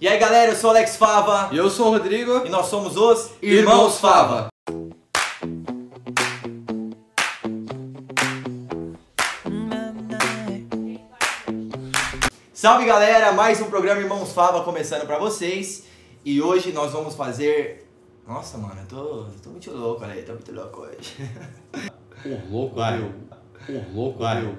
E aí galera, eu sou o Alex Fava E eu sou o Rodrigo. e nós somos os Irmãos Fava. Salve galera, mais um programa Irmãos Fava começando pra vocês. E hoje nós vamos fazer. Nossa, mano, eu tô, eu tô muito louco, olha aí, tô muito louco hoje. Ô louco, Vai. meu. Ô louco, Vai. meu.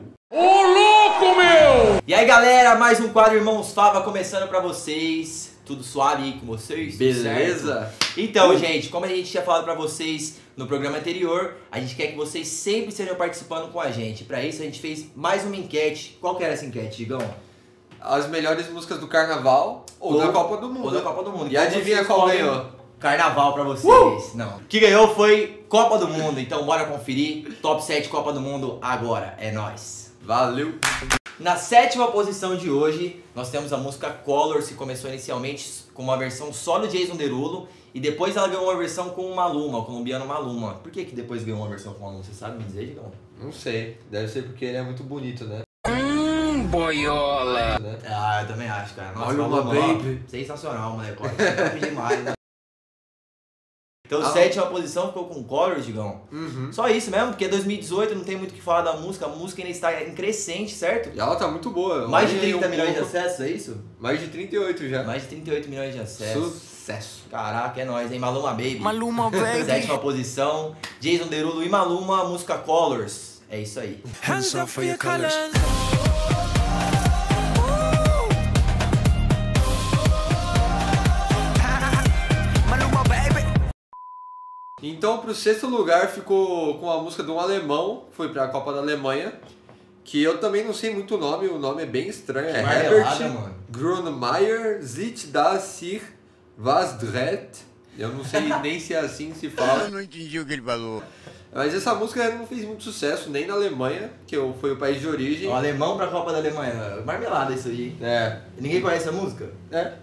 E aí galera, mais um quadro Irmãos Fava começando pra vocês. Tudo suave aí com vocês? Beleza? Então, gente, como a gente tinha falado pra vocês no programa anterior, a gente quer que vocês sempre estejam participando com a gente. Pra isso, a gente fez mais uma enquete. Qual que era essa enquete, Digão? As melhores músicas do carnaval ou, Ou- da Copa do Mundo. Ou da Copa do Mundo. E adivinha vocês qual ganhou? Carnaval pra vocês. Não. O que ganhou foi Copa do Mundo. Então, bora conferir. Top 7 Copa do Mundo agora. É nóis. Valeu. Na sétima posição de hoje, nós temos a música Colors, que começou inicialmente com uma versão só do Jason Derulo. E depois ela ganhou uma versão com o Maluma, o colombiano Maluma. Por que, que depois ganhou uma versão com o Maluma? Você sabe me dizer, Digão? Não sei. Deve ser porque ele é muito bonito, né? boiola. Né? Ah, eu também acho, cara. Nossa, Maluma, Maluma, ó, baby. Sensacional, moleque. Top demais, né? Então, Ah. sétima posição ficou com Colors, Digão. Uhum. Só isso mesmo, porque 2018 não tem muito o que falar da música. A música ainda está em crescente, certo? E ela tá muito boa. Mais de Olha aí 30 um milhões de pouco. acessos, é isso? Mais de 38 já. Mais de 38 milhões de acessos. Sucesso. Caraca, é nóis, hein? Maluma Baby. Maluma, baby. Sétima posição, Jason Derulo e Maluma, música Colors. É isso aí. Hands up for your colors. Maluma, Então, pro sexto lugar ficou com a música de um alemão, foi pra Copa da Alemanha, que eu também não sei muito o nome, o nome é bem estranho, é marmelada, Herbert mano. Grönemeyer sieht das sich was dreht. Eu não sei nem se é assim que se fala. Eu não entendi o que ele falou. Mas essa música não fez muito sucesso nem na Alemanha, que eu- foi o país de origem. O alemão pra Copa da Alemanha. Marmelada isso aí. É, Ninguém conhece a música? é.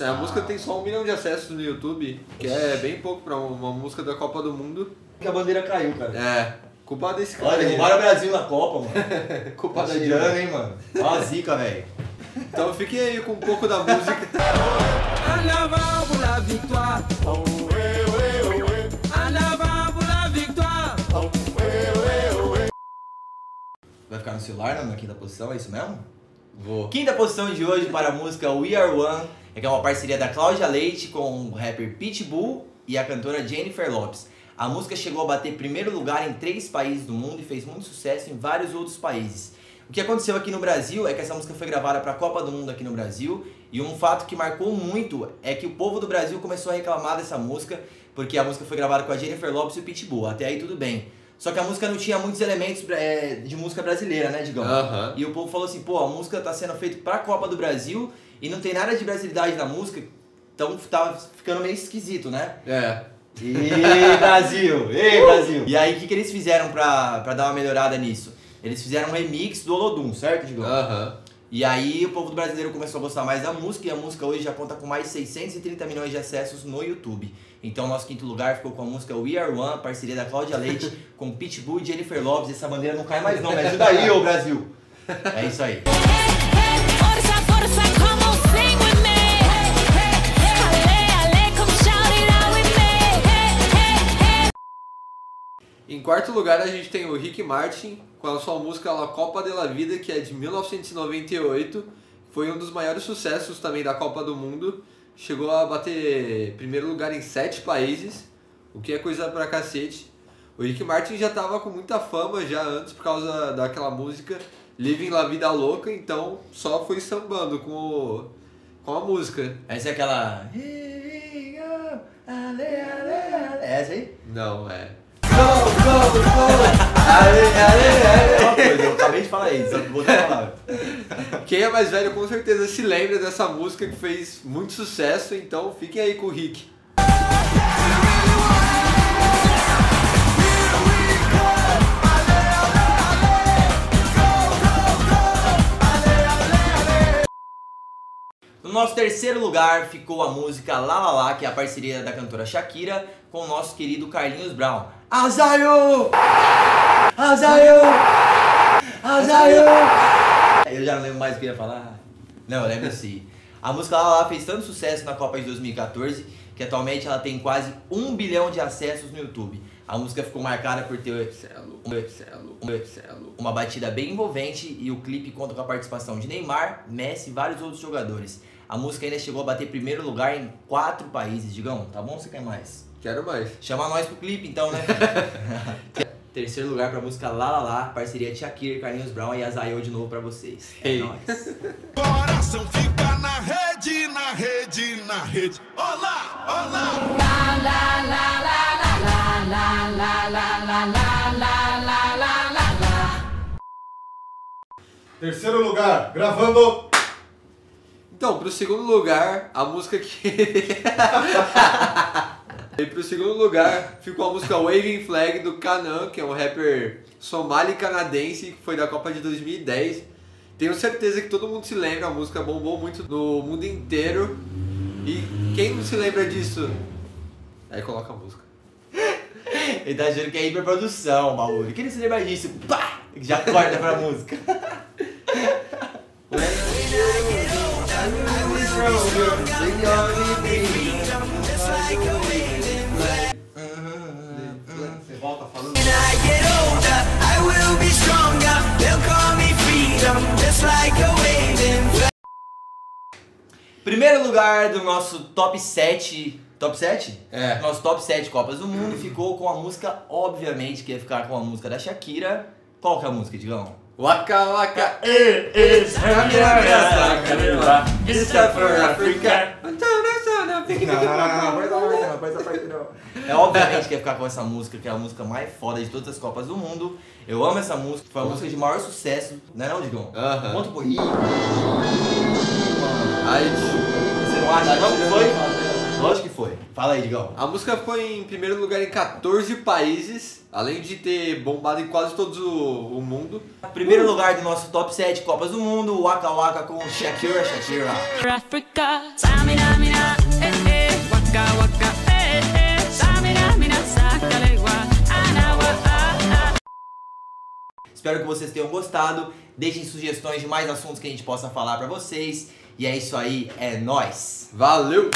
É, A Ah. música tem só um milhão de acessos no YouTube, que é bem pouco pra uma música da Copa do Mundo. Que a bandeira caiu, cara. É, culpa desse cara. Olha, derrubaram o Brasil na Copa, mano. Culpa Tá Dilma. hein, mano. Ó a zica, velho. Então fiquem aí com um pouco da música. En avant pour la victoire. En avant pour la victoire. Vai ficar no celular, né, na quinta posição, é isso mesmo? Vou. Quinta posição de hoje para a música We Are One, que é uma parceria da Cláudia Leite com o rapper Pitbull e a cantora Jennifer Lopes. A música chegou a bater primeiro lugar em três países do mundo e fez muito sucesso em vários outros países. O que aconteceu aqui no Brasil é que essa música foi gravada para a Copa do Mundo aqui no Brasil e um fato que marcou muito é que o povo do Brasil começou a reclamar dessa música porque a música foi gravada com a Jennifer Lopes e o Pitbull. Até aí tudo bem. Só que a música não tinha muitos elementos é, de música brasileira, né, Digão? Aham. E o povo falou assim, pô, a música tá sendo feita pra Copa do Brasil e não tem nada de brasilidade na música, então tava ficando meio esquisito, né? É. Ih, Brasil! Ei, Brasil! E aí, o que, que eles fizeram pra, pra dar uma melhorada nisso? Eles fizeram um remix do Olodum, certo, Digão? Aham. E aí, o povo do brasileiro começou a gostar mais da música e a música hoje já conta com mais 630 milhões de acessos no YouTube. Então, nosso quinto lugar ficou com a música We Are One, parceria da Cláudia Leite com Pitbull e Jennifer Lopes. Essa bandeira não cai mais não, me ajuda aí, ô Brasil! É isso aí. Forza, forza, quarto lugar a gente tem o Rick Martin com a sua música La Copa de la Vida, que é de 1998. Foi um dos maiores sucessos também da Copa do Mundo. Chegou a bater primeiro lugar em sete países, o que é coisa pra cacete. O Rick Martin já tava com muita fama já antes por causa daquela música Living La Vida Louca, então só foi sambando com, o, com a música. Essa é aquela. É essa aí? Não, é. Ale, ale, ale. Uma coisa, eu acabei de falar isso, vou ter palavra. Quem é mais velho com certeza se lembra dessa música que fez muito sucesso, então fiquem aí com o Rick. No nosso terceiro lugar ficou a música La La La, que é a parceria da cantora Shakira com o nosso querido Carlinhos Brown. Azayo! Azayo! Azayo! Eu já não lembro mais o que ia falar. Não, eu lembro sim. A música Lá Lá fez tanto sucesso na Copa de 2014 que atualmente ela tem quase um bilhão de acessos no YouTube. A música ficou marcada por ter um- celo, um- celo. uma batida bem envolvente e o clipe conta com a participação de Neymar, Messi e vários outros jogadores. A música ainda chegou a bater primeiro lugar em quatro países, Digão. Tá bom ou você quer mais? Quero mais. Chama nós pro clipe então, né? Terceiro lugar pra música Lá Lá Lá, parceria Shakira, Carlinhos Brown e Azael de novo pra vocês. É Ei. nóis. Coração fica na rede, na rede, na rede. Olá, olá. Terceiro lugar, gravando. Então, pro segundo lugar, a música que. e pro segundo lugar ficou a música Waving Flag do Kanan, que é um rapper somali-canadense que foi da Copa de 2010. Tenho certeza que todo mundo se lembra, a música bombou muito no mundo inteiro. E quem não se lembra disso? Aí coloca a música. Ele tá achando que é hiperprodução, Mauro. Quem não se lembra disso? Pá! Já corta pra música. Primeiro lugar do nosso top 7. Top 7? É. Nosso top 7 Copas do Mundo ficou com a música, obviamente, que ia ficar com a música da Shakira. Qual que é a música, Digão? Waka waka. É obviamente que ia ficar com essa música, que é a música mais foda de todas as Copas do Mundo. Eu amo essa música, foi a música de maior sucesso, não é não, Digão? Aham. Conta um pouquinho. Aí, Você não acha não foi? Foi. Fala aí, Digão. A música ficou em primeiro lugar em 14 países, além de ter bombado em quase todo o, o mundo. Primeiro lugar do nosso top 7 Copas do Mundo, Waka Waka com Shakira Shakira. Africa. Samina, mina, eh, eh. Waka, waka, eh, eh. Samina, mina, sakalegua. Anawa, ah, ah. Espero que vocês tenham gostado. Deixem sugestões de mais assuntos que a gente possa falar pra vocês. E é isso aí, é nóis! Valeu!